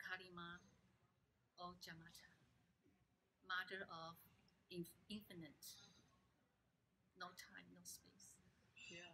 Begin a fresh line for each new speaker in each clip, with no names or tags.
Kali Ma, O Jai Mata, Mother of inf- Infinite, no time, no space.
Yeah.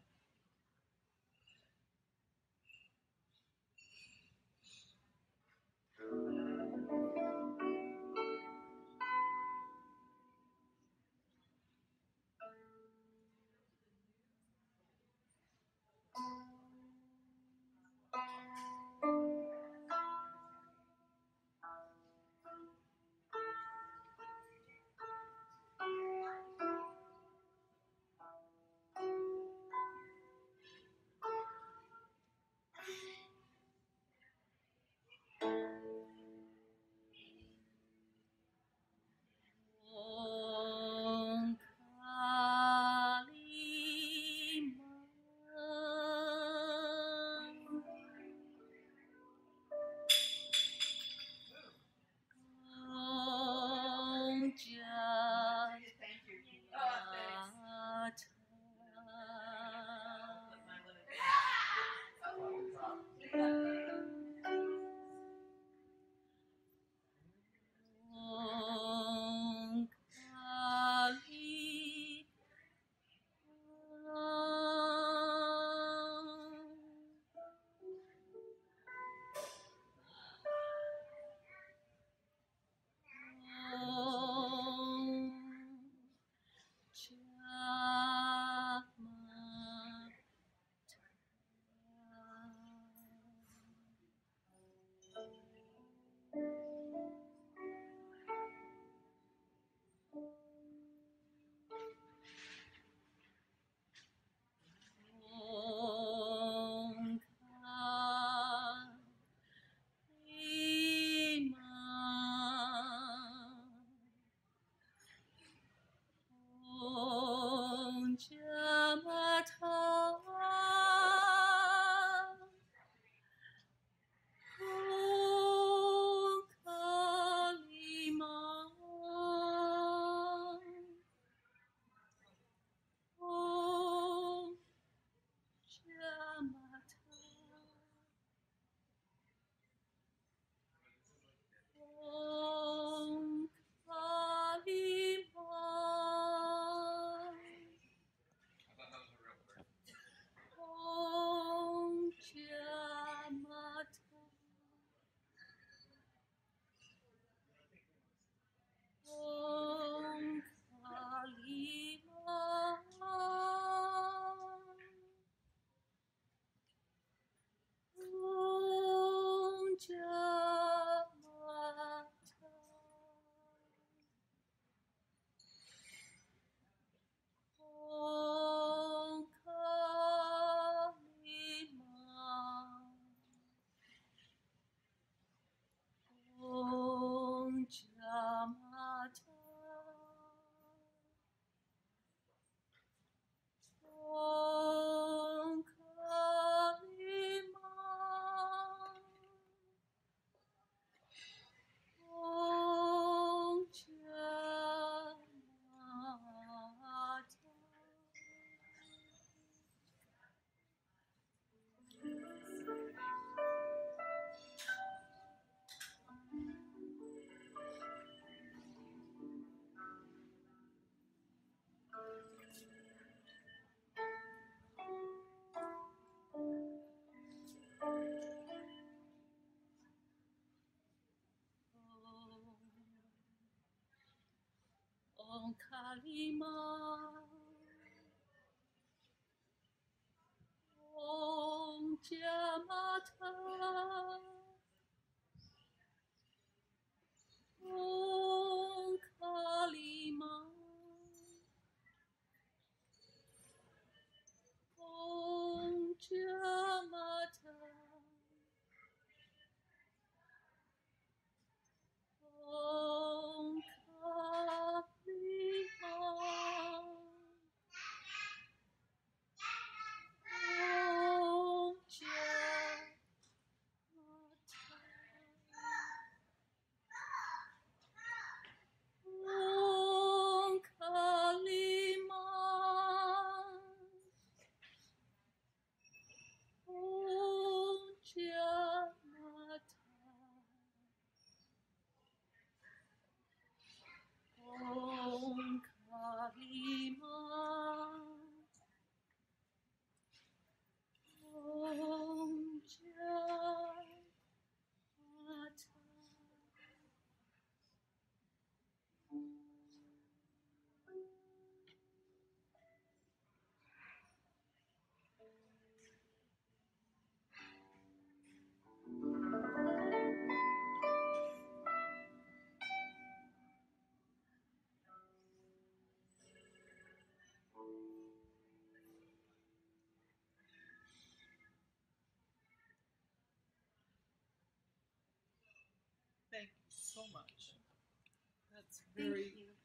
在吗？哦加
马特 So much. That's very.